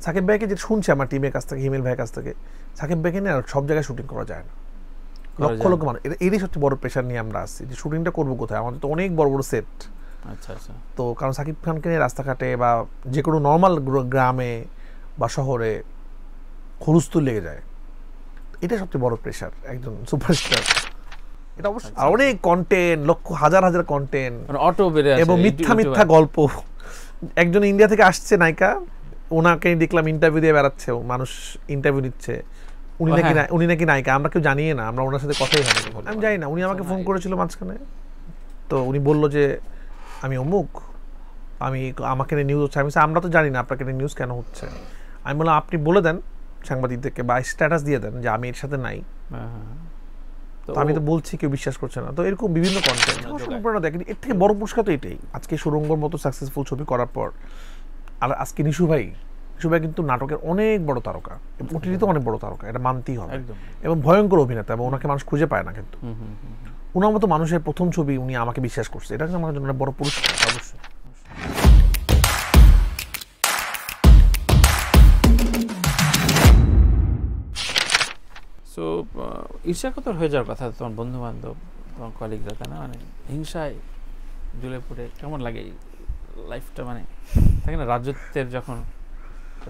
সাকিব ভাইকে যে শুনছি আমার টিমের কাছ থেকে হিমেল ভাইয়ের কাছ থেকে সাকিব ভাইকে নিয়ে সব জায়গায় শুটিং করা যায় না। লক্ষ লক্ষ মানুষ। এটা- এরই সবচেয়ে বড় প্রেশার নিয়ে আমরা আসছি যে শুটিংটা করব কোথায়? আমাদের তো অনেক বড় বড় সেট আচ্ছা আচ্ছা। তো কারণ সাকিব খানকে নিয়ে রাস্তাঘাটে বা যে কোনো নর্মাল গ্রামে বা শহরে খরুস্তুল লেগে যায়। এটা সবচেয়ে বড় প্রেশার একজন সুপারস্টার এটা অবশ্যই আর অনেক কন্টেন্ট লক্ষ হাজার হাজার কন্টেন্ট মানে অটো এবং মিথ্যা মিথ্যা গল্প। একজন ইন্ডিয়া থেকে আসছে নায়িকা ওনাকে দেখলাম ইন্টারভিউ দিয়ে বেড়াচ্ছে মানুষ ইন্টারভিউ দিচ্ছে উনি নাকি হ্যাঁ। উনি নাকি নায়িকা আমরা কেউ জানিয়ে না আমরা ওনার সাথে কথাই হয়নি। আমি জানি না উনি আমাকে ফোন করেছিল মাঝখানে। তো উনি বলল যে আমি অমুক আমি আমাকে নিয়ে নিউজ হচ্ছে। আমি আমরা তো জানি না আপনাকে নিয়ে নিউজ কেন হচ্ছে? আমি বললাম আপনি বলে দেন সাংবাদিকদেরকে বা স্ট্যাটাস দিয়ে দেন যে আমি এর সাথে নাই। হ্যাঁ, হ্যাঁ। তো তো আমি তো বলছি কেউ বিশ্বাস করছে না। তো এরকম বিভিন্ন কন্টেন্ট দেখেন। এর থেকে বড় পুরস্কার তো এটাই। আজকে সুরঙ্গর মতো সাকসেসফুল ছবি করার পর। আর আজকে নিশু ভাই নিশু ভাই কিন্তু নাটকের অনেক বড় তারকা ওটিটি তো অনেক বড় তারকা এটা মানতেই হবে। একদম এবং ভয়ঙ্কর অভিনেতা এবং ওনাকে মানুষ খুঁজে পায় না কিন্তু। ওনার মতো মানুষের প্রথম ছবি উনি আমাকে বিশ্বাস করছে। এটা আমার জন্য বড় পুরস্কার অবশ্যই। সো ঈর্ষাকতর হয়ে যাওয়ার কথা তোমার বন্ধু বান্ধব তোমার কলিগরা তাই না? মানে হিংসায় জ্বলে পড়ে কেমন লাগে লাইফটা মানে থাকে না রাজত্বের যখন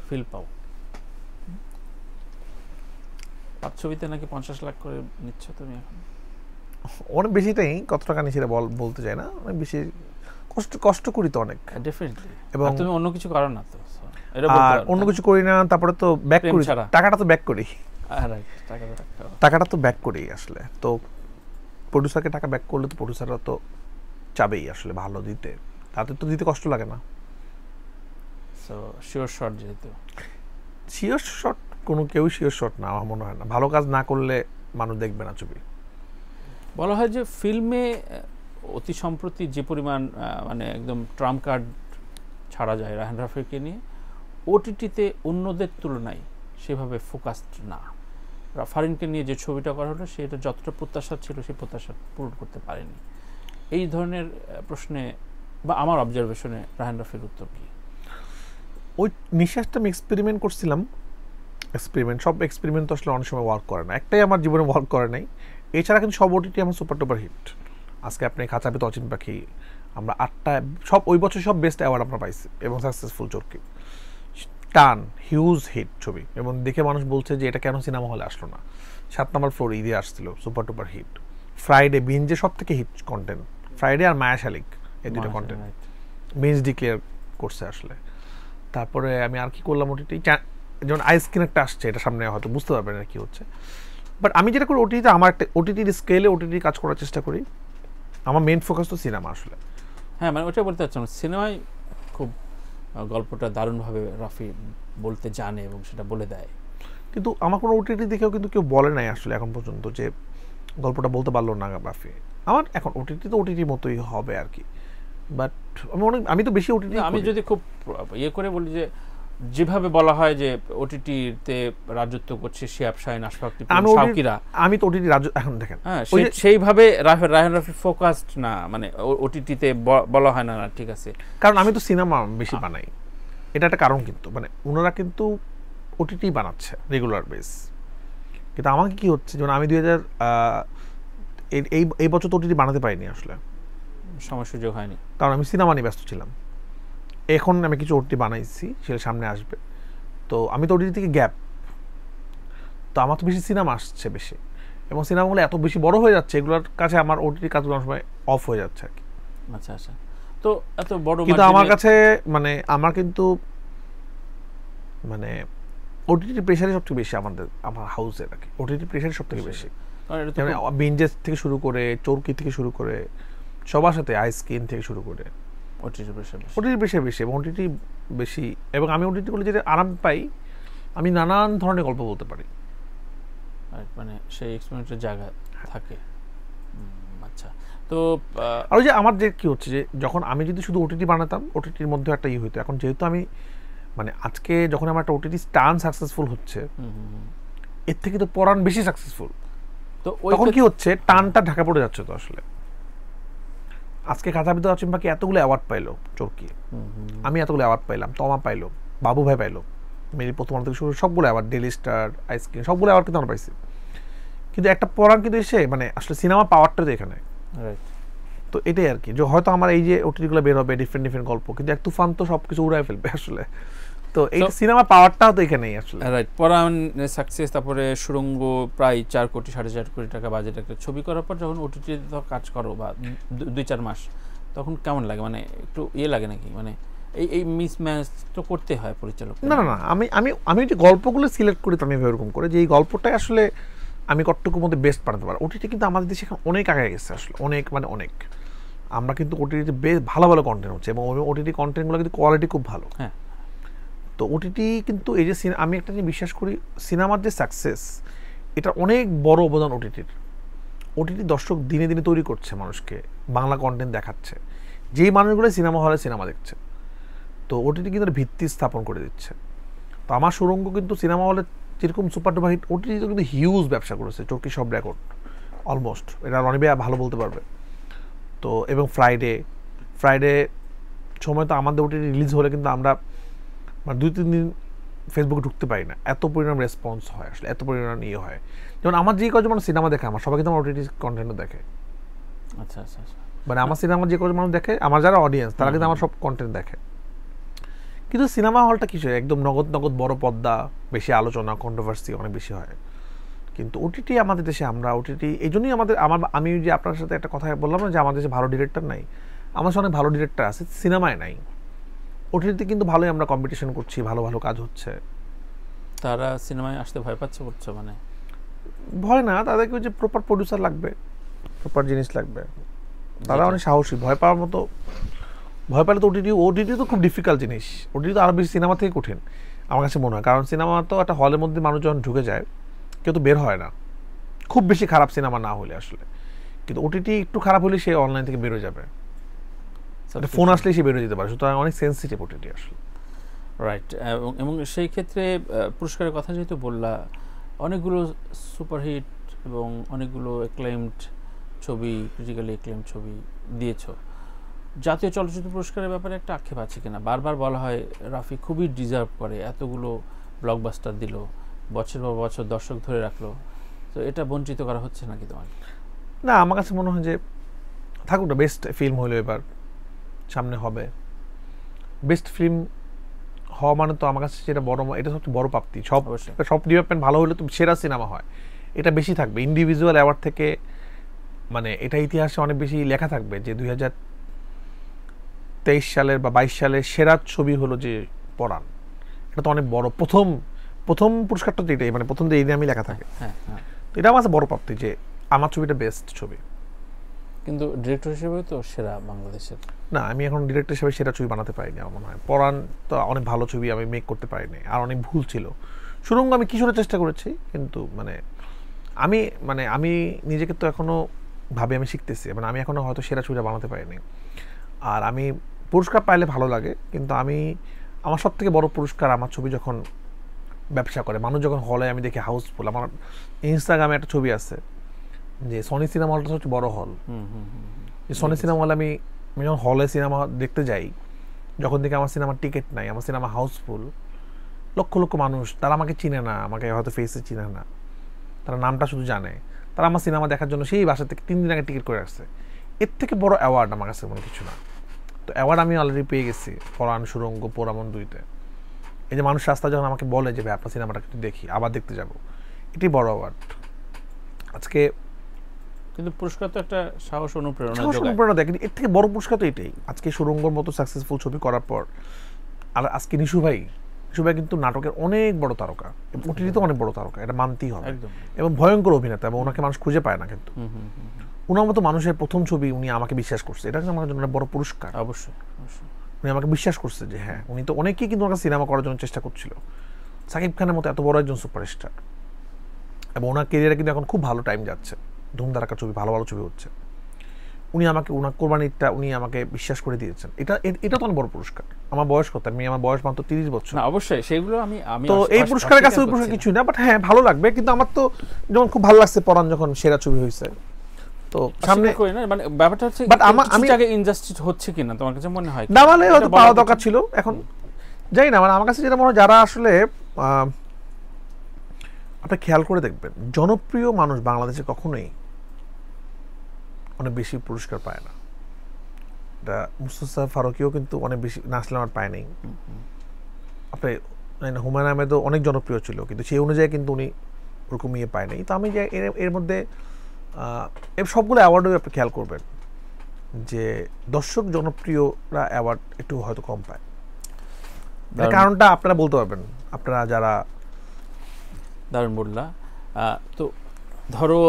ফিল পাও পাঁচ ছবিতে নাকি পঞ্চাশ লাখ করে নিচ্ছ তুমি এখন? অনেক বেশিটাই কত টাকা নিয়ে সেটা বল- বলতে চাই না। অনেক বেশি কষ্ট কষ্ট করি তো অনেক। ডেফিনেটলি এবং এবং তুমি অন্য কিছু করো না তো আর অন্য কিছু করি না তারপরে তো ব্যাক করি। টাকাটা তো ব্যাক করি। টাকাটা তো ব্যাক করি আসলে। তো প্রডিউসারকে টাকা ব্যাক করলে তো প্রডিউসাররা তো চাবেই আসলে ভালো দিতে। তাদের তো দিতে কষ্ট লাগে না। সো শিওর শর্ট যেহেতু। শিওর শট কোনো কেউ শিওর শট না আমার মনে হয় না। ভালো কাজ না করলে মানুষ দেখবে না ছবি। বলা হয় যে ফিল্মে অতি সম্প্রতি যে পরিমাণ মানে একদম ট্রাম্প কার্ড ছাড়া যায় রাহান রাফিকে নিয়ে ওটিটিতে অন্যদের তুলনায় সেভাবে ফোকাসড না। ফারিনকে নিয়ে যে ছবিটা করা হলো সেটা যতটা প্রত্যাশা ছিল সেই প্রত্যাশা পূরণ করতে পারেনি। এই ধরনের প্রশ্নে বা আমার অবজারভেশনে রাহান রাফির উত্তর কি? ওই নিঃশ্বাসটা আমি এক্সপেরিমেন্ট করছিলাম। এক্সপেরিমেন্ট সব এক্সপেরিমেন্ট তো আসলে অনেক সময় ওয়ার্ক করে না। একটাই আমার জীবনে ওয়ার্ক করে নাই। এছাড়া কিন্তু সব ওটিটি আমার সুপার টুপার হিট আজকে আপনি খাঁচা অচিন পাখি, আমরা আটটা, সব, ওই বছর সব বেস্ট অ্যাওয়ার্ড আমরা পাইছি এবং সাকসেসফুল চরকি। টান হিউজ হিট ছবি। এবং দেখে মানুষ বলছে যে এটা কেন সিনেমা হলে আসলো না। সাত নম্বর ফ্লোর ঈদে আসছিল সুপার টুপার হিট ফ্রাইডে বিঞ্জে সব থেকে হিট কন্টেন্ট ফ্রাইডে আর মায়া শালিক। এই দুটো কন্টেন্ট. বেঞ্চ ডিক্লেয়ার করছে আসলে। তারপরে আমি আর কি করলাম ওটিটি যেমন আইস স্ক্রিন একটা আসছে এটা সামনে হয়তো বুঝতে পারবেন না কি হচ্ছে। বাট আমি যেটা করি ওটিটিতে আমার একটা ওটিটির স্কেলে ওটিটি কাজ করার চেষ্টা করি। আমার মেন ফোকাস তো সিনেমা আসলে। হ্যাঁ মানে ওটা বলতে চাচ্ছিলাম সিনেমায় খুব গল্পটা দারুণভাবে রাফি বলতে জানে এবং সেটা বলে দেয়। কিন্তু আমার কোনো ওটিটি দেখেও কিন্তু কেউ বলে নাই আসলে এখন পর্যন্ত যে গল্পটা বলতে পারল না রাফি। আমার এখন ওটিটি তো ওটিটির মতোই হবে আর কি। বাট আমি অনেক আমি তো বেশি ওটিটি আমি যদি খুব ইয়ে করে বলি যে যেভাবে বলা হয় যে ওটিটিতে রাজত্ব করছে শিয়াব শাহিন আশফাক আমি তো ওটিটি রাজ্য এখন দেখেন হ্যাঁ সেইভাবে রাফি- রায়হান রাফি ফোকাসড না মানে ওটিটিতে বলা হয় না না ঠিক আছে। কারণ আমি তো সিনেমা বেশি বানাই। এটা একটা কারণ কিন্তু মানে ওনারা কিন্তু ওটিটি বানাচ্ছে রেগুলার বেস কিন্তু আমাকে কি হচ্ছে যেমন আমি দুই হাজার এই এই বছর তো ওটিটি বানাতে পারিনি আসলে। সময় সুযোগ হয়নি। কারণ আমি সিনেমা নিয়ে ব্যস্ত ছিলাম। এখন আমি কিছু ওটিটি বানাইছি সেটা সামনে আসবে। তো আমি তো ওটিটি থেকে গ্যাপ তো আমার তো বেশি সিনেমা আসছে বেশি। এবং সিনেমাগুলো এত বেশি বড় হয়ে যাচ্ছে এগুলোর কাছে আমার ওটিটি কাজগুলো অনেক সময় অফ হয়ে যাচ্ছে আর কি। আচ্ছা আচ্ছা। তো এত বড় কিন্তু আমার কাছে মানে আমার কিন্তু মানে ওটিটি প্রেশারই সবথেকে বেশি আমাদের আমার হাউসের আর কি। ওটিটি প্রেশারই সব থেকে বেশি। বিঞ্জেস থেকে শুরু করে চৌকি থেকে শুরু করে সবার সাথে আইসক্রিন থেকে শুরু করে pressure বেশি। ওটিটি প্রেশার বেশি এবং ওটিটি বেশি এবং আমি ওটিটি বলে যেটা আরাম পাই আমি নানান ধরনের গল্প বলতে পারি। মানে সেই এক্সপেরিমেন্টের জায়গা থাকে। আচ্ছা। তো আর ওই যে আমার যে কি হচ্ছে যে যখন আমি যদি শুধু ওটিটি বানাতাম ওটিটির মধ্যে একটা ইয়ে হইতো। এখন যেহেতু আমি মানে আজকে যখন আমার একটা ওটিটি স্টান সাকসেসফুল হচ্ছে। এর থেকে তো পরাণ বেশি সাকসেসফুল তো ওই তখন কি হচ্ছে? টানটা ঢাকা পড়ে যাচ্ছে তো আসলে। আজকে কাঁচাবিদ অচিন পাখি এতগুলো অ্যাওয়ার্ড পাইলো চরকি। আমি এতগুলো অ্যাওয়ার্ড পাইলাম তমা পাইলো বাবু ভাই পাইলো। মেরি প্রথম আলো থেকে শুরু সবগুলো award Daily Star ice cream সবগুলো অ্যাওয়ার্ড কিন্তু আমরা পাইছি। কিন্তু একটা পড়ার কিন্তু এসে মানে আসলে সিনেমা পাওয়ারটা তো এখানে। তো এটাই আর কি। যে হয়তো আমার এই যে ওটিটিগুলো বের হবে ডিফারেন্ট ডিফারেন্ট গল্প কিন্তু এক তুফান তো সব কিছু উড়াই ফেলবে আসলে। তো এই সিনেমা পাওয়ারটাও তো এখানেই আসলে। রাইট পরাণ সাকসেস তারপরে সুরঙ্গ প্রায় চার কোটি সাড়ে চার কোটি টাকা বাজেট একটা ছবি করার পর যখন ওটিটি কাজ করো বা দুই চার মাস তখন কেমন লাগে? মানে একটু ইয়ে লাগে নাকি? মানে এই এই মিস ম্যাচ তো করতে হয় পরিচালক না না আমি আমি আমি যে গল্পগুলো সিলেক্ট করি তো আমি এরকম করে যে এই গল্পটাই আসলে আমি কতটুকুর মধ্যে বেস্ট বানাতে পারি ওটিটি কিন্তু আমাদের দেশে এখন অনেক আগে গেছে আসলে অনেক মানে অনেক। আমরা কিন্তু ওটিটিতে বেশ ভালো ভালো কন্টেন্ট হচ্ছে এবং ওটিটি কন্টেন্টগুলো কিন্তু কোয়ালিটি খুব ভালো। হ্যাঁ। তো ওটিটি কিন্তু এই যে আমি একটা জিনিস বিশ্বাস করি, সিনেমার যে সাকসেস এটা অনেক বড় অবদান ওটিটির ওটিটি দর্শক দিনে দিনে তৈরি করছে মানুষকে, বাংলা কন্টেন্ট দেখাচ্ছে। যেই মানুষগুলো সিনেমা হলে সিনেমা দেখছে। তো ওটিটি কিন্তু ভিত্তি স্থাপন করে দিচ্ছে। তো আমার সুরঙ্গ কিন্তু সিনেমা হলে যেরকম সুপার ডুপার হিট ওটিটি কিন্তু হিউজ ব্যবসা করেছে চরকি সব রেকর্ড অলমোস্ট এটা রনি ভাইয়া ভালো বলতে পারবে। তো এবং ফ্রাইডে ফ্রাইডে সময় তো আমাদের ওটিটি রিলিজ হলে কিন্তু আমরা মানে দুই তিন দিন ফেসবুকে ঢুকতে পারি না। এত পরিমাণ রেসপন্স হয় আসলে এত পরিমাণ ইয়ে হয়। যেমন আমার যে কজন মানুষ সিনেমা দেখে আমার সবাই কিন্তু আমার ওটিটি কন্টেন্টও দেখে। আচ্ছা আচ্ছা আচ্ছা। মানে আমার সিনেমা যে কজন মানুষ দেখে আমার যারা অডিয়েন্স তারা কিন্তু আমার সব কন্টেন্ট দেখে। কিন্তু সিনেমা হলটা কিছু একদম নগদ নগদ বড় পর্দা বেশি আলোচনা কন্ট্রোভার্সি অনেক বেশি হয়। কিন্তু ওটিটি আমাদের দেশে আমরা ওটিটি এই জন্যই আমাদের আমার আমি যে আপনার সাথে একটা কথা বললাম না যে আমাদের দেশে ভালো ডিরেক্টর নাই। আমার সাথে অনেক ভালো ডিরেক্টর আছে সিনেমায় নাই। ওটিটিতে কিন্তু ভালোই আমরা কম্পিটিশন করছি ভালো ভালো কাজ হচ্ছে। তারা সিনেমায় আসতে ভয় পাচ্ছে বলছো মানে? ভয় না তাদেরকে যে প্রপার প্রডিউসার লাগবে প্রপার জিনিস লাগবে। তারা অনেক সাহসী ভয় পাওয়ার মতো ভয় পেলে তো ওটিটি ওটিটি তো খুব ডিফিকাল্ট জিনিস। ওটিটি তো আরও বেশি সিনেমা থেকে কঠিন আমার কাছে মনে হয়। কারণ সিনেমা তো একটা হলের মধ্যে মানুষ যখন ঢুকে যায় কেউ তো বের হয় না। খুব বেশি খারাপ সিনেমা না হলে আসলে। কিন্তু ওটিটি একটু খারাপ হলে সে অনলাইন থেকে বেরোয় যাবে। ফোন আসলেই সে বেরোয় যেতে পারে সুতরাং অনেক সেন্সিটিভ ওটিটি আসলে। রাইট এবং এবং সেই ক্ষেত্রে পুরস্কারের কথা যেহেতু বললা অনেকগুলো সুপারহিট এবং অনেকগুলো এক্লেমড ছবি ক্রিটিক্যালি এক্লেম ছবি দিয়েছ। জাতীয় চলচ্চিত্র পুরস্কারের ব্যাপারে একটা আক্ষেপ আছে কিনা? বারবার বলা হয় রাফি খুবই ডিজার্ভ করে এতগুলো ব্লকবাস্টার দিল বছর পর বছর দর্শক ধরে রাখল। তো এটা বঞ্চিত করা হচ্ছে নাকি তোমার না আমার কাছে মনে হয় যে থাকুক না বেস্ট ফিল্ম হইল এবার। সামনে হবে। বেস্ট ফিল্ম হওয়া মানে তো আমার কাছে যেটা বড় এটা সবচেয়ে বড় প্রাপ্তি। সব সব ডিপার্টমেন্ট ভালো হলে তো সেরা সিনেমা হয়। এটা বেশি থাকবে। ইন্ডিভিজুয়াল অ্যাওয়ার্ড থেকে মানে এটা ইতিহাসে অনেক বেশি লেখা থাকবে যে দুই হাজার তেইশ সালের বা বাইশ সালের সেরা ছবি হলো যে পরাণ। এটা তো অনেক বড়। প্রথম প্রথম পুরস্কারটা তো এটাই মানে প্রথম যে এই নামই লেখা থাকে। হ্যাঁ হ্যাঁ। তো এটা আমার বড় প্রাপ্তি যে আমার ছবিটা বেস্ট ছবি। কিন্তু ডিরেক্টর হিসেবে তো সেরা বাংলাদেশের। না, আমি এখন ডিরেক্টর হিসেবে সেরা ছবি বানাতে পারিনি আমার মনে হয়। পরাণ তো অনেক ভালো ছবি আমি মেক করতে পারিনি, আর অনেক ভুল ছিল। সুরঙ্গ আমি কিছুটা চেষ্টা করেছি, কিন্তু মানে আমি মানে আমি নিজেকে তো এখনও ভাবে আমি শিখতেছি মানে আমি এখনও হয়তো সেরা ছবিটা বানাতে পারিনি। আর আমি পুরস্কার পাইলে ভালো লাগে, কিন্তু আমি, আমার সব থেকে বড় পুরস্কার আমার ছবি যখন ব্যবসা করে, মানুষ যখন হলে আমি দেখি হাউসফুল আমার ইনস্টাগ্রামে একটা ছবি আছে যে সনি সিনেমা হলটা হচ্ছে বড় হল সনি সিনেমা হলে আমি আমি যখন হলে সিনেমা দেখতে যাই যখন থেকে আমার সিনেমার টিকিট নাই আমার সিনেমা হাউসফুল লক্ষ লক্ষ মানুষ তারা আমাকে চিনে না আমাকে হয়তো ফেসে চিনে না। তারা নামটা শুধু জানে। তারা আমার সিনেমা দেখার জন্য সেই বাসা থেকে তিন দিন আগে টিকিট করে রাখছে এর থেকে বড় অ্যাওয়ার্ড আমার কাছে কোনো কিছু না। তো অ্যাওয়ার্ড আমি অলরেডি পেয়ে গেছি পরাণ সুরঙ্গ পোরামন দুইতে এই যে মানুষ রাস্তা যখন আমাকে বলে যে ভাই আপনার সিনেমাটা একটু দেখি আবার দেখতে যাব। এটি বড় অ্যাওয়ার্ড আজকে কিন্তু পুরস্কার তো একটা সাহস অনুপ্রেরণা সাহস অনুপ্রেরণা দেয়। কিন্তু এর থেকে বড় পুরস্কার তো এটাই। আজকে সুরঙ্গর মতো সাকসেসফুল ছবি করার পর। আর আজকে নিশু ভাই নিশু ভাই কিন্তু নাটকের অনেক বড় তারকা। অনেক বড় তারকা। এটা মানতেই হবে। এবং ভয়ঙ্কর অভিনেতা এবং ওনাকে মানুষ খুঁজে পায় না কিন্তু। ওনার মতো মানুষের প্রথম ছবি উনি আমাকে বিশ্বাস করছে। এটা আমার জন্য একটা বড় পুরস্কার। অবশ্যই অবশ্যই। উনি আমাকে বিশ্বাস করছে যে হ্যাঁ উনি তো অনেকেই কিন্তু ওনাকে সিনেমা করার জন্য চেষ্টা করছিল। সাকিব খানের মতো এত বড় একজন সুপারস্টার। এবং ওনার কেরিয়ারে কিন্তু এখন খুব ভালো টাইম যাচ্ছে। ধুমধারাকা ছবি ভালো ভালো ছবি হচ্ছে। উনি আমাকে উনার কোরবানিটা উনি আমাকে বিশ্বাস করে দিয়েছেন। এটা এটা তো অনেক বড় পুরস্কার। আমার বয়স কত? আমি আমার বয়স মাত্র তিরিশ বছর। না অবশ্যই সেগুলো আমি আমি তো এই পুরস্কারের কাছে ওই পুরস্কার কিছুই না বাট হ্যাঁ ভালো লাগবে কিন্তু আমার তো যেমন খুব ভালো লাগছে পরান যখন সেরা ছবি হয়েছে। তো সামনে করি না মানে ব্যাপারটা হচ্ছে But আমা- কিছু আমি- জায়গায় ইনজাস্টিস হচ্ছে কিনা তোমার কাছে মনে হয়? দামালে হয়তো পাওয়া দরকার ছিল এখন জানি না মানে আমার কাছে যেটা মনে হয় যারা আসলে আহ, আপনি খেয়াল করে দেখবেন জনপ্রিয় মানুষ বাংলাদেশে কখনোই অনেক বেশি পুরস্কার পায় না। এটা মুস্তফা ফারুকিও কিন্তু অনেক বেশি নাচলে আমার পায় নাই আপনি হুমায়ুন আহমেদও অনেক জনপ্রিয় ছিল কিন্তু সেই অনুযায়ী কিন্তু উনি ওরকম ইয়ে পায় নাই তো আমি যে এর এর মধ্যে এর সবগুলো অ্যাওয়ার্ডও আপনি খেয়াল করবেন যে দর্শক জনপ্রিয়রা অ্যাওয়ার্ড একটু হয়তো কম পায়। কারণটা আপনারা বলতে পারবেন। আপনারা যারা দারুণ বললা। তো ধরো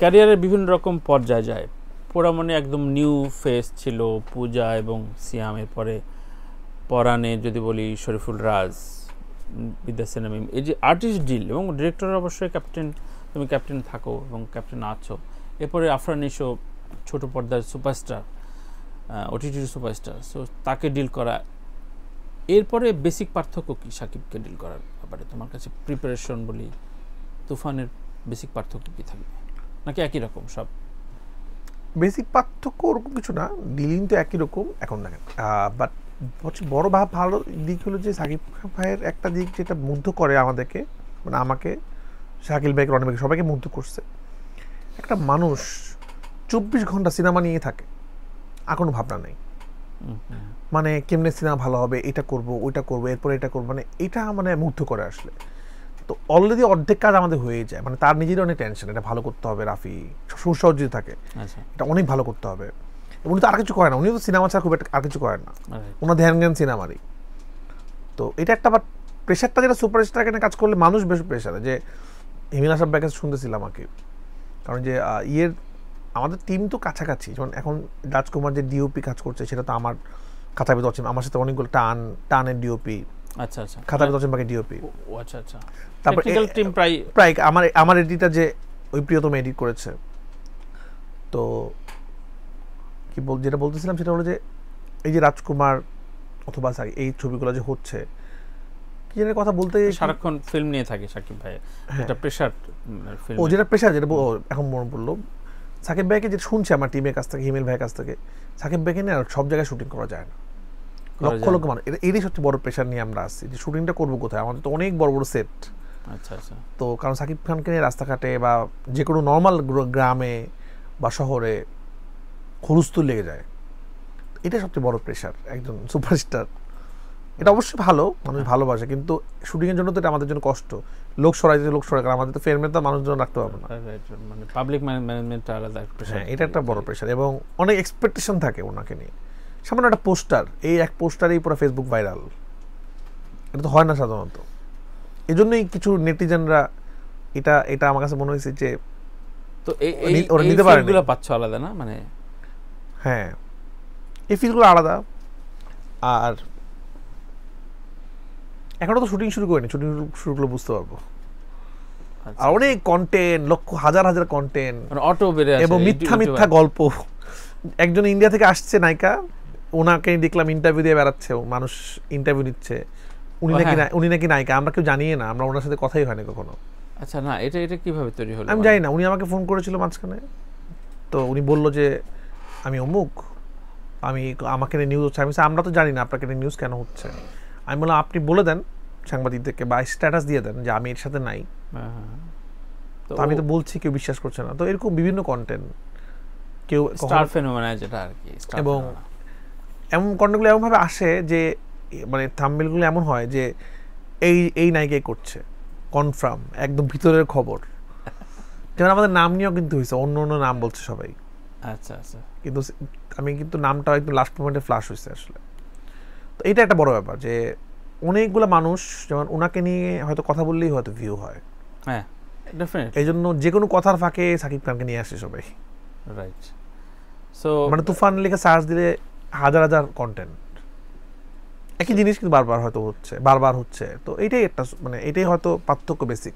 ক্যারিয়ারের বিভিন্ন রকম পর্যায়ে যায়। পোড়ামনে একদম নিউ ফেস ছিল পূজা এবং সিয়ামের পরে পরাণে যদি বলি শরীফুল রাজ উম, বিদ্যা সেনামিম এই যে আর্টিস্ট ডিল এবং ডিরেক্টর অবশ্যই ক্যাপ্টেন তুমি ক্যাপ্টেন থাকো এবং ক্যাপ্টেন আছো। এরপরে আফরান নিশো ছোট পর্দার সুপারস্টার ওটিটির সুপারস্টার সো তাকে ডিল করা। এরপরে বেসিক পার্থক্য কী সাকিবকে ডিল করার ব্যাপারে? তোমার কাছে প্রিপারেশন বলি তুফানের বেসিক পার্থক্য কি থাকবে? নাকি একই রকম সব? বেসিক পার্থক্য ওরকম কিছু না ডিলিং তো একই রকম এখন দেখেন বাট হচ্ছে বড় ভাব ভালো দিক হলো যে সাকিব খান ভাইয়ের একটা দিক যেটা মুগ্ধ করে আমাদেরকে মানে আমাকে শাকিল ভাইকে রনি ভাইকে সবাইকে মুগ্ধ করছে। একটা মানুষ চব্বিশ ঘণ্টা সিনেমা নিয়ে থাকে আর কোনো ভাবনা নেই। মানে কেমনে সিনেমা ভালো হবে এটা করব ওইটা করব এরপরে এটা করব মানে এটা মানে মুগ্ধ করে আসলে। তো অলরেডি অর্ধেক কাজ আমাদের হয়ে যায়। মানে তার নিজেরই অনেক টেনশন এটা ভালো করতে হবে রাফি। সুসজ্জিত থাকে। আচ্ছা। এটা অনেক ভালো করতে হবে। উনি তো আর কিছু করে না। উনি তো সিনেমা ছাড়া খুব একটা আর কিছু করেন না। right. ওনার ধ্যান জ্ঞান সিনেমারই তো এটা একটা আবার প্রেশারটা যেটা সুপারস্টার এখানে কাজ করলে মানুষ বেশ প্রেশারে যে হিমিল আসার ব্যাকে শুনতেছিলাম আমাকে কারণ যে ইয়ের আমাদের টিম তো কাছাকাছি। যেমন এখন রাজকুমার যে ডিওপি কাজ করছে সেটা তো আমার ভিতর অচিন। আমার সাথে অনেকগুলো টান টানের ডিওপি আচ্ছা আচ্ছা। খাতা ভিতর অচিন বাকি ডিওপি আচ্ছা আচ্ছা। তারপর টেকনিক্যাল টিম প্রায় প্রায় আমার আমার এডিটটা যে ওই প্রিয়তম এডিট করেছে। তো কি বল যেটা বলতেছিলাম সেটা হলো যে এই যে রাজকুমার অথবা এই ছবিগুলো যে হচ্ছে কি যেন কথা বলতে সারাক্ষণ ফিল্ম নিয়ে থাকে সাকিব ভাই। এটা ফিল্ম ও যেটা প্রেশার যেটা এখন মনে পড়ল। সাকিব ভাইকে যেটা শুনছি আমার টিমের কাছ থেকে হিমেল ভাইয়ের কাছ থেকে সাকিব ভাইকে নিয়ে আর সব জায়গায় শুটিং করা যায় না। লক্ষ লক্ষ মানুষ। এরই সবচেয়ে বড় প্রেশার নিয়ে আমরা আসছি যে শুটিংটা করব কোথায়? আমাদের তো অনেক বড় বড় সেট আচ্ছা আচ্ছা। তো কারণ সাকিব খানকে নিয়ে রাস্তাঘাটে বা যে কোনো নর্মাল গ্রামে বা শহরে হুলস্থুল লেগে যায়। এটা সবচেয়ে বড় প্রেশার একজন সুপারস্টার এটা অবশ্যই ভালো মানুষ ভালোবাসে কিন্তু শুটিংয়ের জন্য তো এটা আমাদের জন্য কষ্ট। লোক সরাইতে লোক সরাই কারণ আমাদের তো ফেরমে তো মানুষজন রাখতে পারবে না। মানে পাবলিক ম্যানেজমেন্ট আলাদা হ্যাঁ এটা একটা বড় প্রেশার এবং অনেক এক্সপেকটেশন থাকে ওনাকে নিয়ে। সামান্য একটা পোস্টার এই এক পোস্টারেই পুরো ফেসবুক ভাইরাল এটা তো হয় না সাধারণত। এই জন্যই কিছু নেটিজেনরা এটা এটা আমার কাছে মনে হয়েছে যে তো এই ওরা নিতে পারেনি। ফিল্মগুলো পাচ্ছ আলাদা না? মানে হ্যাঁ। এই ফিলগুলো আলাদা। আর এখনও তো শুটিং শুরু করিনি। শুটিং শুরু করলে বুঝতে পারব। আচ্ছা। আর অনেক কন্টেন্ট লক্ষ হাজার হাজার কন্টেন্ট মানে অটো বেড়ে এবং মিথ্যা মিথ্যা গল্প। একজন ইন্ডিয়া থেকে আসছে নায়িকা। ওনাকে দেখলাম ইন্টারভিউ দিয়ে বেড়াচ্ছে ও মানুষ ইন্টারভিউ নিচ্ছে উনি নাকি হ্যাঁ। উনি নাকি নায়িকা আমরা কেউ জানিয়ে না আমরা ওনার সাথে কথাই হয়নি কখনো আচ্ছা না এটা এটা কীভাবে তৈরি হলো আমি? জানি না উনি আমাকে ফোন করেছিল মাঝখানে তো উনি বলল যে আমি অমুক আমি আমাকে নিউজ হচ্ছে আমি আমরা তো জানি না আপনাকে নিউজ কেন হচ্ছে আমি বললাম আপনি বলে দেন সাংবাদিকদেরকে বা স্ট্যাটাস দিয়ে দেন যে আমি এর সাথে নাই হ্যাঁ, হ্যাঁ। তো আমি তো বলছি কেউ বিশ্বাস করছে না তো এরকম বিভিন্ন কন্টেন্ট কেউ স্টার ফেনোমেনা যেটা আর কি এবং। এমন কন্টেন্টগুলো এমনভাবে আসে যে মানে থাম্বেলগুলো এমন হয় যে এই এই নায়িকাই করছে। কনফার্ম একদম ভিতরের খবর। যেমন আমাদের নাম নিয়েও কিন্তু হয়েছে অন্য অন্য নাম বলছে সবাই। আচ্ছা আচ্ছা। কিন্তু আমি কিন্তু নামটা একদম লাস্ট মোমেন্টে ফ্লাশ হয়েছে আসলে। তো এটা একটা বড় ব্যাপার যে অনেকগুলো মানুষ যেমন ওনাকে নিয়ে হয়তো কথা বললেই হয়তো ভিউ হয়। হ্যাঁ এই জন্য যে কোনো কথার ফাঁকে সাকিব খানকে নিয়ে আসে সবাই। রাইট সো মানে তুফান লিখে সার্চ দিলে হাজার হাজার কন্টেন্ট একই জিনিস কিন্তু বারবার হয়তো হচ্ছে বারবার হচ্ছে। তো এটাই একটা মানে এটাই হয়তো পার্থক্য বেসিক